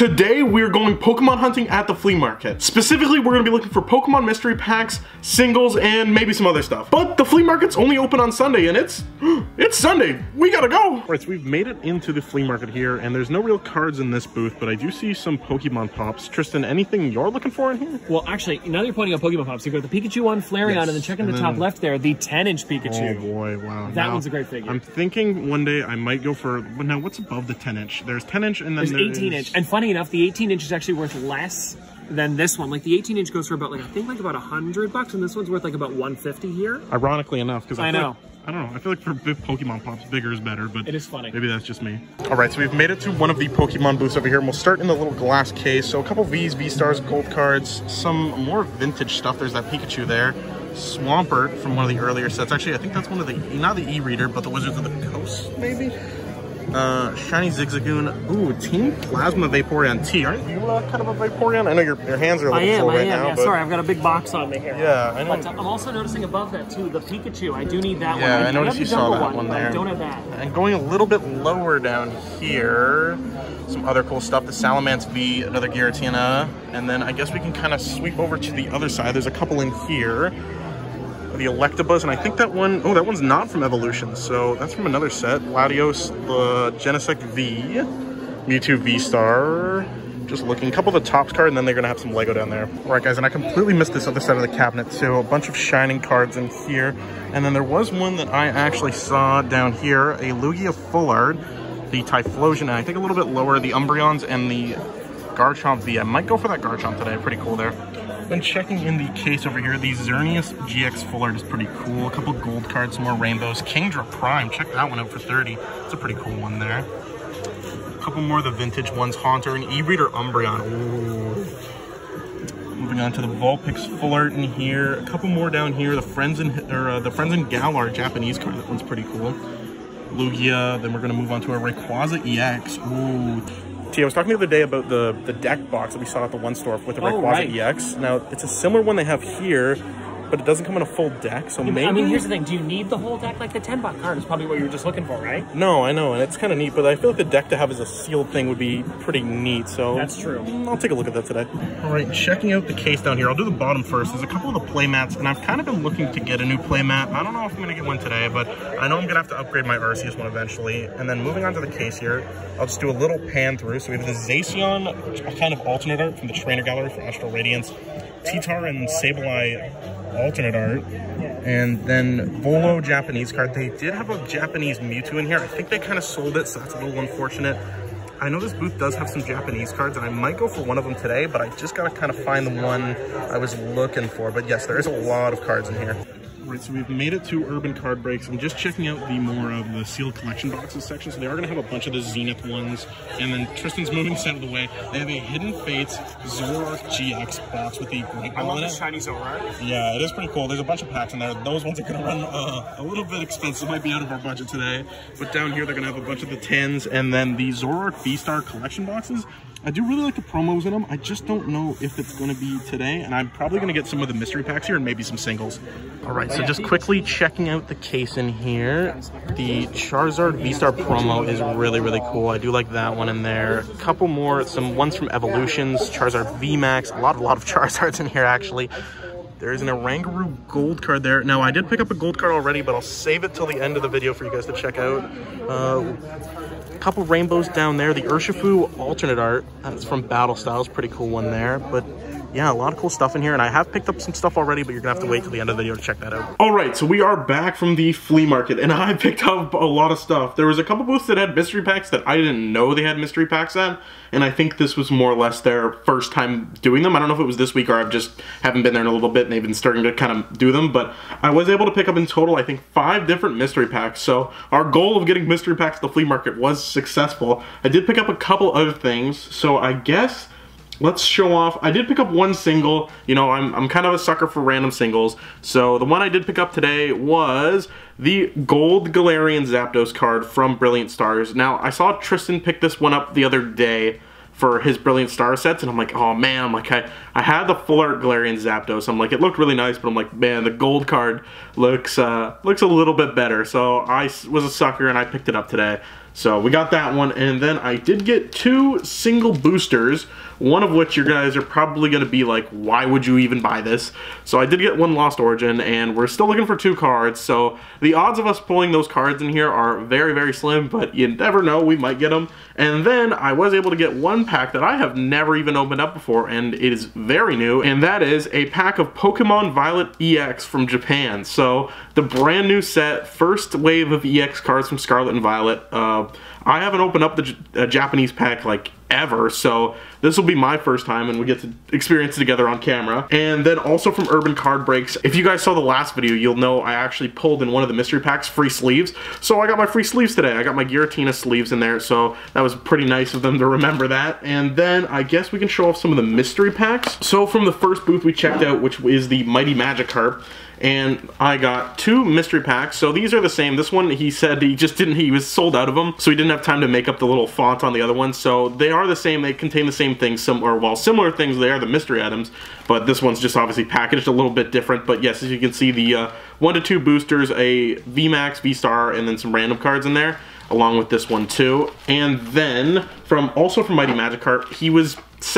Today we're going Pokemon hunting at the flea market. Specifically, we're gonna be looking for Pokemon mystery packs, singles, and maybe some other stuff. But the flea market's only open on Sunday and it's, it's Sunday. We gotta go. All right, so we've made it into the flea market here and there's no real cards in this booth, but I do see some Pokemon Pops. Tristan, anything you're looking for in here? Well, actually, now that you're pointing out Pokemon Pops, you've got the Pikachu one, Flareon, Yes, and then checking and the top left there, the 10-inch Pikachu. Oh boy, wow. That Now, one's a great figure. I'm thinking one day I might go for, well, now what's above the 10 inch? There's 10 inch and then There's 18 inch, and funny enough, the 18 inch is actually worth less than this one. Like the 18 inch goes for about like I think like about 100 bucks, and this one's worth like about 150 here. Ironically enough, because I, I know. like- I don't know. I feel like for big Pokemon Pops, bigger is better, but It is funny. Maybe that's just me. All right, so we've made it to one of the Pokemon booths over here, and we'll start in the little glass case. So a couple V's, V-Stars, Gold cards, some more vintage stuff. There's that Pikachu there. Swampert from one of the earlier sets. Actually, I think that's one of the, not the E-Reader, but the Wizards of the Coast, maybe? Uh, Shiny Zigzagoon. Ooh, Team Plasma Vaporeon T. Aren't you uh, kind of a Vaporeon? I know your, your hands are a I little am, full I right am. now, yeah, but sorry, I've got a big box on me here. yeah, I know. But uh, I'm also noticing above that too, the Pikachu. I do need that one. Yeah, I do noticed you saw that one but there. I don't have that. And going a little bit lower down here, some other cool stuff. The Salamence V, another Giratina. And then I guess we can kind of sweep over to the other side. There's a couple in here. The Electabuzz, and I think that one, oh, that one's not from Evolution. So that's from another set. Latios, the Genesect V, Mewtwo V-Star. Just looking, a couple of the tops card, and then they're gonna have some Lego down there. All right, guys, and I completely missed this other side of the cabinet too. A bunch of shining cards in here, and then there was one that I actually saw down here, a Lugia Full Art, the Typhlosion, and I think a little bit lower, the Umbreons and the Garchomp V. I might go for that Garchomp today, pretty cool there. Then checking in the case over here, the Xerneas GX Full Art is pretty cool. A couple gold cards, some more rainbows. Kingdra Prime, check that one out for 30. It's a pretty cool one there. A couple more of the vintage ones, Haunter and E-Reader Umbreon. Ooh. Moving on to the Vulpix Full Art in here. A couple more down here. The Friends and or uh, the Friends and Galar Japanese card. That one's pretty cool. Lugia. Then we're gonna move on to a Rayquaza EX. Ooh. T, I was talking the other day about the the deck box that we saw at the one store with the Oh, Rayquaza right. EX. Now it's a similar one they have here, but it doesn't come in a full deck. So maybe I mean, here's the thing: Do you need the whole deck? Like the 10 buck card is probably what you were just looking for, right? No, I know, and it's kind of neat, but I feel like the deck to have as a sealed thing would be pretty neat, so... That's true. Mm, I'll take a look at that today. All right, checking out the case down here. I'll do the bottom first. There's a couple of the playmats, and I've kind of been looking to get a new playmat. I don't know if I'm going to get one today, but I know I'm going to have to upgrade my Arceus one eventually. And then moving on to the case here, I'll just do a little pan through. So we have the Zacian, a kind of alternate art from the Trainer Gallery for Astral Radiance, Titar and Sableye alternate art, and then Volo Japanese card. They did have a Japanese Mewtwo in here. I think they kind of sold it, so that's a little unfortunate. I know this booth does have some Japanese cards, and I might go for one of them today, but I just gotta kind of find the one I was looking for. But yes, there is a lot of cards in here. Right, so we've made it to Urban Card Breaks. I'm just checking out the more of the sealed collection boxes section. So they are going to have a bunch of the Zenith ones. And then Tristan's moving this out of the way. They have a Hidden Fates Zoroark GX box with the Great Ball in it. shiny Zoroark. Yeah, it is pretty cool. There's a bunch of packs in there. Those ones are going to run uh, a little bit expensive. Might be out of our budget today. But down here, they're going to have a bunch of the tins and then the Zoroark V-Star collection boxes. I do really like the promos in them. I just don't know if it's going to be today. And I'm probably going to get some of the mystery packs here and maybe some singles. All right, so just quickly checking out the case in here. The Charizard V-Star promo is really, really cool. I do like that one in there. A couple more, some ones from Evolutions, Charizard VMAX. A lot, a lot of Charizards in here, actually. There's an Oranguru gold card there. Now, I did pick up a gold card already, but I'll save it till the end of the video for you guys to check out. Uh, a couple rainbows down there. The Urshifu alternate art. That's from Battle Styles. Pretty cool one there. But yeah, a lot of cool stuff in here. And I have picked up some stuff already, but you're to have to wait till the end of the video to check that out. All right, so we are back from the flea market. And I picked up a lot of stuff. There was a couple booths that had mystery packs that I didn't know they had mystery packs at. And I think this was more or less their first time doing them. I don't know if it was this week or I've just haven't been there in a little bit and they've been starting to kind of do them. But I was able to pick up in total, I think, five different mystery packs. So our goal of getting mystery packs at the flea market was successful. I did pick up a couple other things. So I guess let's show off. I did pick up one single. You know, I'm, I'm kind of a sucker for random singles. So the one I did pick up today was the gold Galarian Zapdos card from Brilliant Stars. Now, I saw Tristan pick this one up the other day for his Brilliant Star sets, and I'm like, oh man, I'm like, I, I had the full art Galarian Zapdos. I'm like, it looked really nice, but I'm like, man, the gold card looks uh, looks a little bit better. So I was a sucker and I picked it up today. So we got that one, and then I did get two single boosters, one of which you guys are probably going to be like, why would you even buy this? So I did get one Lost Origin, and we're still looking for two cards, so the odds of us pulling those cards in here are very, very slim, but you never know, we might get them. And then I was able to get one pack that I have never even opened up before, and it is very new, and that is a pack of Pokemon Violet EX from Japan. So the brand new set, first wave of EX cards from Scarlet and Violet. Uh, I haven't opened up the uh, Japanese pack like ever, so this will be my first time and we get to experience it together on camera. And then also from Urban Card Breaks, if you guys saw the last video, you'll know I actually pulled in one of the mystery packs free sleeves. So I got my free sleeves today. I got my Giratina sleeves in there, so that was pretty nice of them to remember that. And then I guess we can show off some of the mystery packs. So from the first booth we checked out, which is the Mighty Magikarp, and I got two mystery packs. So these are the same. This one, he said he just didn't, he was sold out of them, so he didn't have time to make up the little font on the other one. So they are the same. They contain the same things, some, or well, similar things. They are the mystery items, but this one's just obviously packaged a little bit different. But yes, as you can see, the uh, one to two boosters, a VMAX, V-Star, and then some random cards in there along with this one too. And then from also from Mighty Magikarp, he was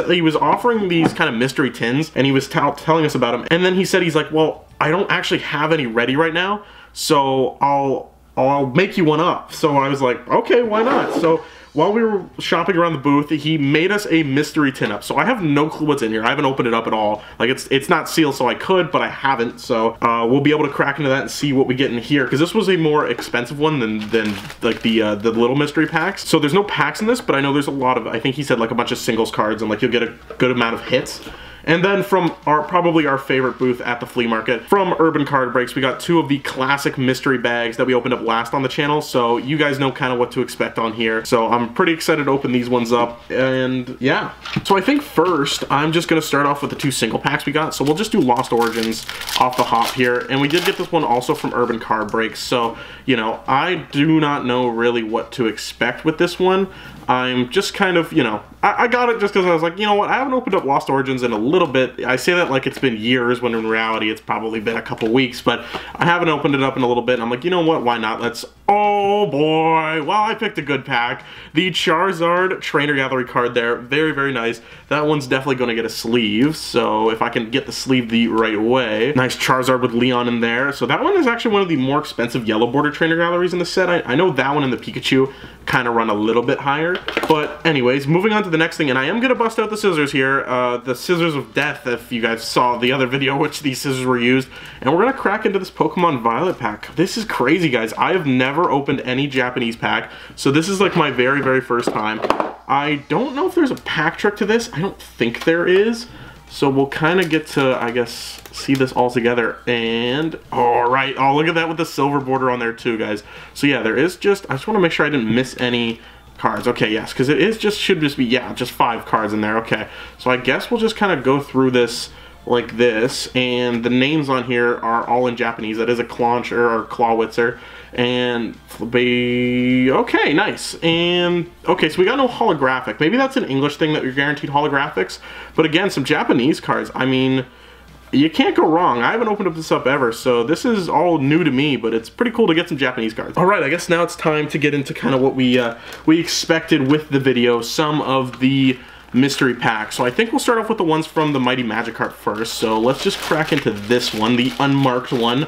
he was offering these kind of mystery tins and he was telling us about them. And then he said he's like, well, I don't actually have any ready right now, so I'll I'll make you one up. So I was like, okay, why not? So while we were shopping around the booth, he made us a mystery tin up. So I have no clue what's in here. I haven't opened it up at all. Like it's it's not sealed, so I could, but I haven't. So uh, we'll be able to crack into that and see what we get in here. Because this was a more expensive one than than like the uh, the little mystery packs. So there's no packs in this, but I know there's a lot of. I think he said like a bunch of singles cards and like you'll get a good amount of hits. And then from our probably our favorite booth at the flea market, from Urban Card Breaks, we got two of the classic mystery bags that we opened up last on the channel, so you guys know kind of what to expect on here. So I'm pretty excited to open these ones up, and yeah. So I think first, I'm just gonna start off with the two single packs we got, so we'll just do Lost Origins off the hop here, and we did get this one also from Urban Card Breaks, so, you know, I do not know really what to expect with this one. I'm just kind of, you know, I, I got it just because I was like, you know what, I haven't opened up Lost Origins in a little bit. I say that like it's been years, when in reality it's probably been a couple weeks, but I haven't opened it up in a little bit, and I'm like, you know what, why not? Let's, oh boy, well, I picked a good pack. The Charizard Trainer Gallery card there, very, very nice. That one's definitely going to get a sleeve, so if I can get the sleeve the right way. Nice Charizard with Leon in there. So that one is actually one of the more expensive yellow border trainer galleries in the set. I, I know that one and the Pikachu kind of run a little bit higher. But anyways, moving on to the next thing, and I am going to bust out the scissors here. Uh, the scissors of death, if you guys saw the other video which these scissors were used. And we're going to crack into this Pokemon Violet pack. This is crazy, guys. I have never opened any Japanese pack, so this is like my very, very first time. I don't know if there's a pack trick to this. I don't think there is. So we'll kind of get to, I guess, see this all together. And, all right. Oh, look at that with the silver border on there too, guys. So yeah, there is just, I just want to make sure I didn't miss any cards. Okay, yes, because it is just, should just be, yeah, just five cards in there. Okay, so I guess we'll just kind of go through this like this. And the names on here are all in Japanese. That is a Clauncher or Clawitzer and be okay nice and okay so we got no holographic maybe that's an english thing that you're guaranteed holographics but again some japanese cards i mean you can't go wrong. I haven't opened up this up ever, so this is all new to me, but it's pretty cool to get some Japanese cards. All right, I guess now it's time to get into kind of what we uh, we expected with the video, some of the mystery pack. So I think we'll start off with the ones from the Mighty Magikarp first. So let's just crack into this one, the unmarked one.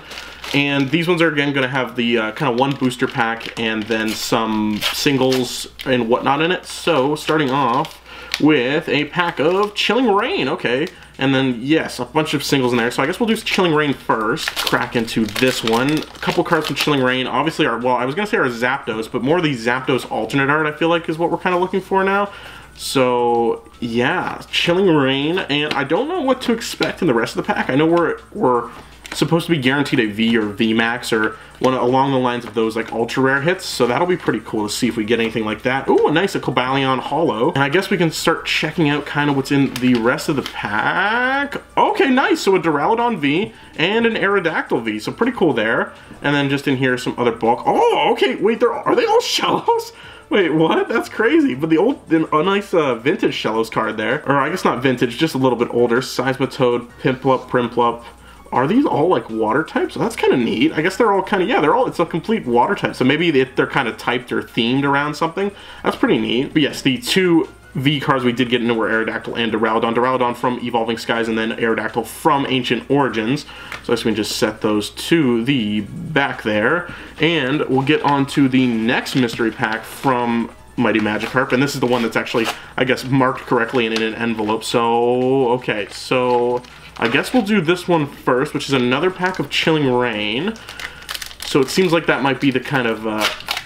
And these ones are again going to have the uh, kind of one booster pack and then some singles and whatnot in it. So starting off with a pack of Chilling Reign, okay. And then, yes, a bunch of singles in there. So I guess we'll do Chilling Reign first. Crack into this one. A couple cards from Chilling Reign. Obviously, our, well, I was going to say our Zapdos, but more of the Zapdos alternate art, I feel like, is what we're kind of looking for now. So, yeah, Chilling Reign, And I don't know what to expect in the rest of the pack. I know we're, we're supposed to be guaranteed a V or V Max or one along the lines of those like ultra rare hits. So that'll be pretty cool to see if we get anything like that. Ooh, a nice a Cobalion Holo. And I guess we can start checking out kind of what's in the rest of the pack. Okay, nice. So a Duraludon V and an Aerodactyl V. So pretty cool there. And then just in here some other bulk. Oh, okay. Wait, there are they all Shellos? Wait, what? That's crazy. But the old, a nice uh, vintage Shellos card there. Or I guess not vintage, just a little bit older. Seismitoad, Piplup, Prinplup. are these all like water types? So that's kind of neat. I guess they're all kind of, yeah, they're all, it's a complete water type. So maybe if they're kind of typed or themed around something, that's pretty neat. But yes, the two V cards we did get into were Aerodactyl and Duraludon. Duraludon from Evolving Skies and then Aerodactyl from Ancient Origins. So I guess we can just set those to the back there. And we'll get on to the next mystery pack from Mighty Magikarp, and this is the one that's actually, I guess, marked correctly and in an envelope. So, okay, so I guess we'll do this one first, which is another pack of Chilling Reign. So it seems like that might be the kind of uh,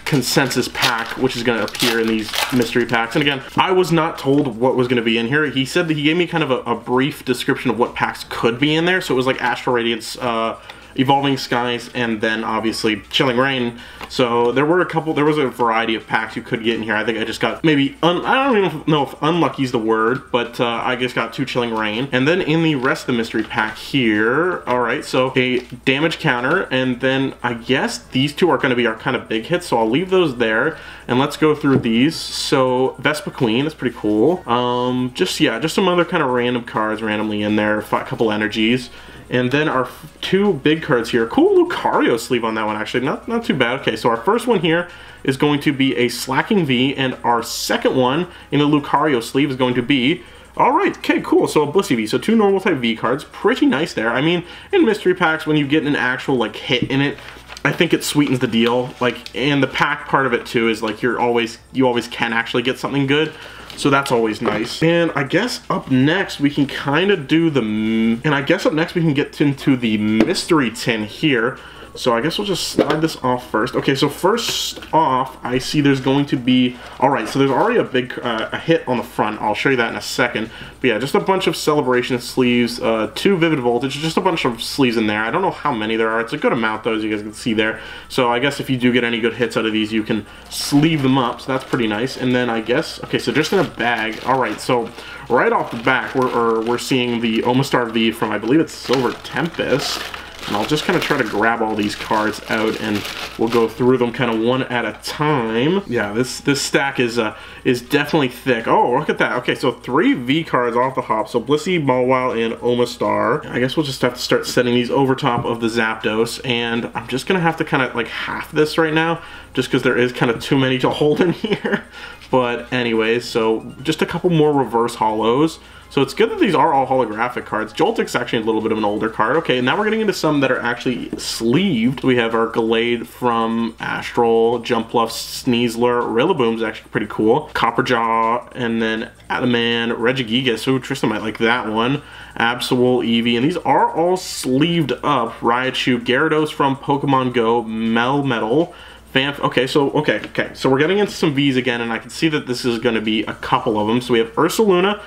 consensus pack, which is going to appear in these mystery packs. And again, I was not told what was going to be in here. He said that he gave me kind of a, a, brief description of what packs could be in there. So it was like Astral Radiance, uh, Evolving Skies, and then obviously Chilling Reign. So there were a couple, there was a variety of packs you could get in here. I think I just got maybe, un, I don't even know if unlucky is the word, but uh, I just got two Chilling Reign. And then in the rest of the mystery pack here, all right, so a damage counter, and then I guess these two are going to be our kind of big hits, so I'll leave those there. And let's go through these. So Vespiquen, that's pretty cool. Um, just, yeah, just some other kind of random cards randomly in there, a couple energies. And then our two big cards here. Cool Lucario sleeve on that one, actually. Not, not too bad. Okay, so our first one here is going to be a Slaking V, and our second one in the Lucario sleeve is going to be all right, okay, cool. So a Blissey V, so two normal type V cards, pretty nice there. I mean, in mystery packs, when you get an actual like hit in it, I think it sweetens the deal. Like, and the pack part of it too is like you're always you always can actually get something good. So that's always nice. And I guess up next we can kind of do the, and I guess up next we can get into the mystery tin here. So I guess we'll just slide this off first. Okay, so first off, I see there's going to be, all right, so there's already a big uh, a hit on the front. I'll show you that in a second. But yeah, just a bunch of Celebration sleeves, uh, two Vivid Voltage, just a bunch of sleeves in there. I don't know how many there are. It's a good amount, though, as you guys can see there. So I guess if you do get any good hits out of these, you can sleeve them up. So that's pretty nice. And then I guess, okay, so just in a bag. All right, so right off the back, we're, we're seeing the Omastar V from, I believe it's Silver Tempest. And I'll just kind of try to grab all these cards out and we'll go through them kind of one at a time. Yeah, this this stack is uh, is definitely thick. Oh, look at that. Okay, so three V cards off the hop. So Blissey, Mawile, and Omastar. I guess we'll just have to start setting these over top of the Zapdos. And I'm just going to have to kind of like half this right now just because there is kind of too many to hold in here. But anyways, so just a couple more reverse holos. So it's good that these are all holographic cards. Joltik's actually a little bit of an older card. Okay, and now we're getting into some that are actually sleeved. We have our Gallade from Astral, Jumpluff, Sneasler, Rillaboom's actually pretty cool. Copperajah, and then Adaman, Regigigas. Ooh, Tristan might like that one. Absol, Eevee, and these are all sleeved up. Raichu, Gyarados from Pokemon Go, Melmetal, Fanf okay, so, okay, okay. So we're getting into some Vs again, and I can see that this is going to be a couple of them. So we have Ursaluna,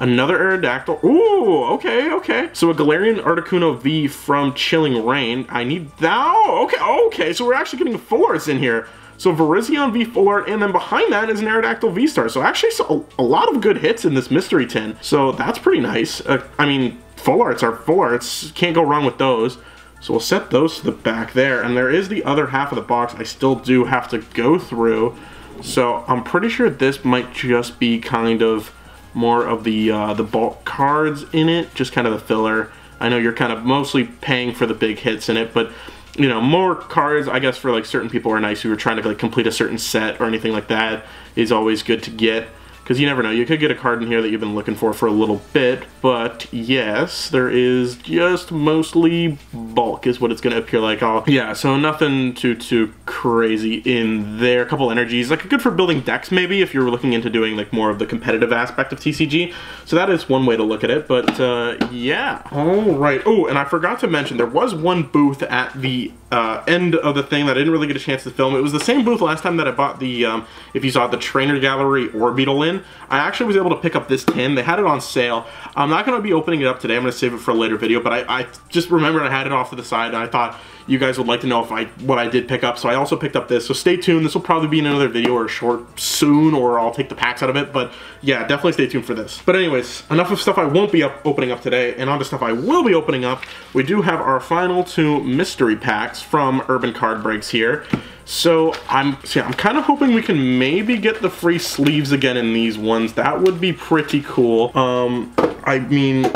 Another Aerodactyl. Ooh, okay, okay. So a Galarian Articuno V from Chilling Reign. I need that. okay, okay. So we're actually getting full arts in here. So Virizion V art, and then behind that is an Aerodactyl V-Star. So actually so a, a, lot of good hits in this mystery tin. So that's pretty nice. Uh, I mean, full arts are full arts. Can't go wrong with those. So we'll set those to the back there. And there is the other half of the box I still do have to go through. So I'm pretty sure this might just be kind of more of the uh, the bulk cards in it, just kind of the filler. I know you're kind of mostly paying for the big hits in it, but you know, more cards, I guess, for like certain people are nice who are trying to like complete a certain set or anything like that is always good to get because you never know. You could get a card in here that you've been looking for for a little bit, but yes, there is just mostly bulk is what it's going to appear like. Oh, yeah, so nothing too too crazy in there. A couple energies, like good for building decks maybe if you're looking into doing like more of the competitive aspect of TCG. So that is one way to look at it, but uh, yeah. All right. Oh, and I forgot to mention there was one booth at the uh, end of the thing that I didn't really get a chance to film. It was the same booth last time that I bought the, um, if you saw the Trainer Gallery Orbeetle in. I actually was able to pick up this tin. They had it on sale. I'm not going to be opening it up today. I'm going to save it for a later video, but I, I just remembered I had it off to the side, and I thought you guys would like to know if I what I did pick up. So I also picked up this. So stay tuned. This will probably be in another video or short soon, or I'll take the packs out of it. But yeah, definitely stay tuned for this. But anyways, enough of stuff I won't be up opening up today, and on to stuff I will be opening up. We do have our final two mystery packs from Urban Card Breaks here. So I'm see, I'm kind of hoping we can maybe get the free sleeves again in these ones. That would be pretty cool. Um, I mean,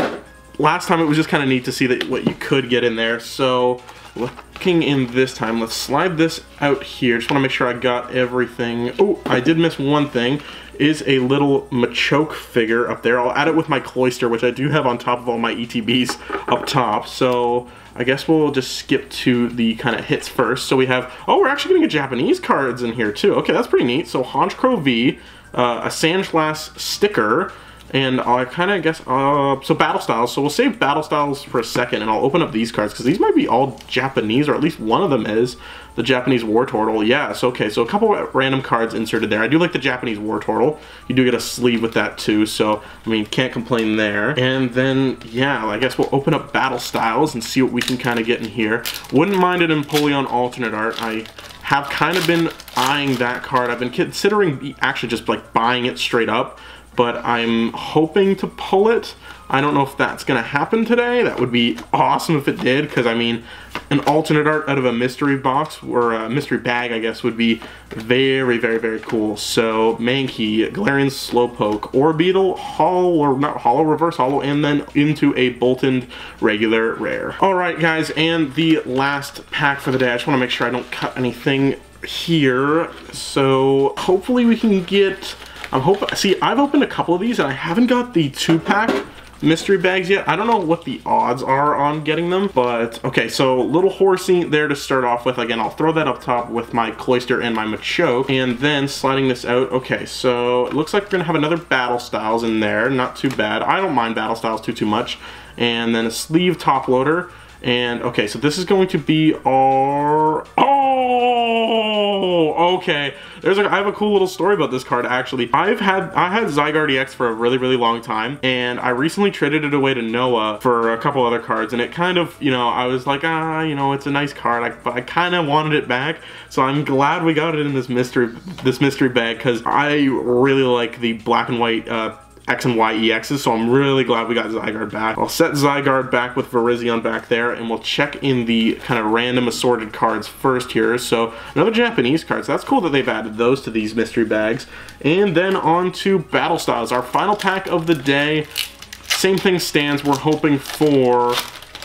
last time it was just kind of neat to see that what you could get in there. So looking in this time, let's slide this out here. Just want to make sure I got everything. Oh, I did miss one thing. Is a little Machoke figure up there. I'll add it with my Cloyster, which I do have on top of all my ETBs up top. So I guess we'll just skip to the kind of hits first. So we have, oh, we're actually getting a Japanese cards in here too. Okay, that's pretty neat. So Honchkrow V, uh, a Sandglass sticker, and I kind of guess, uh, so Battle Styles. So we'll save Battle Styles for a second, and I'll open up these cards, because these might be all Japanese, or at least one of them is. The Japanese Wartortle, yes, okay, so a couple random cards inserted there. I do like the Japanese Wartortle. You do get a sleeve with that too, so, I mean, can't complain there. And then, yeah, I guess we'll open up Battle Styles and see what we can kind of get in here. Wouldn't mind an Empoleon alternate art. I have kind of been eyeing that card. I've been considering actually just like buying it straight up but I'm hoping to pull it. I don't know if that's gonna happen today. That would be awesome if it did, because I mean, an alternate art out of a mystery box, or a mystery bag, I guess, would be very, very, very cool. So, Mankey, Galarian Slowpoke, Orbeetle, Holo, or not Holo, Reverse Holo, and then into a Boltund regular rare. Alright guys, and the last pack for the day. I just want to make sure I don't cut anything here. So, hopefully we can get I'm hoping, see, I've opened a couple of these and I haven't got the two pack mystery bags yet. I don't know what the odds are on getting them, but okay, so little horsey there to start off with. Again, I'll throw that up top with my Cloyster and my Machoke, and then sliding this out. Okay, so it looks like we're gonna have another Battle Styles in there. Not too bad. I don't mind Battle Styles too, too much. And then a sleeve top loader. And okay, so this is going to be our, oh, okay. There's a, I have a cool little story about this card actually. I've had, I had Zygarde EX for a really, really long time and I recently traded it away to Noah for a couple other cards and it kind of, you know, I was like, ah, you know, it's a nice card, I, but I kind of wanted it back. So I'm glad we got it in this mystery, this mystery bag because I really like the black and white uh, X and Y EXs, so I'm really glad we got Zygarde back. I'll set Zygarde back with Virizion back there, and we'll check in the kind of random assorted cards first here. So another Japanese card, so that's cool that they've added those to these mystery bags. And then on to Battle Styles, our final pack of the day. Same thing stands, we're hoping for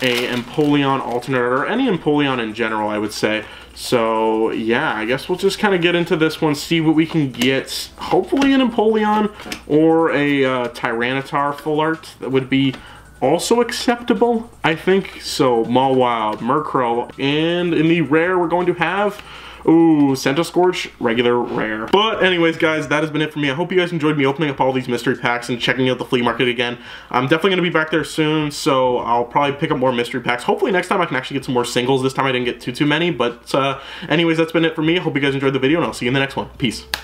a Empoleon alternate, or any Empoleon in general, I would say. So, yeah, I guess we'll just kind of get into this one, see what we can get. Hopefully an Empoleon or a uh, Tyranitar full art that would be also acceptable, I think. So, Mawile, Murkrow, and in the rare we're going to have Ooh, scorch regular rare. But anyways, guys, that has been it for me. I hope you guys enjoyed me opening up all these mystery packs and checking out the flea market again. I'm definitely going to be back there soon, so I'll probably pick up more mystery packs. Hopefully next time I can actually get some more singles. This time I didn't get too, too many, but uh, anyways, that's been it for me. I hope you guys enjoyed the video, and I'll see you in the next one. Peace.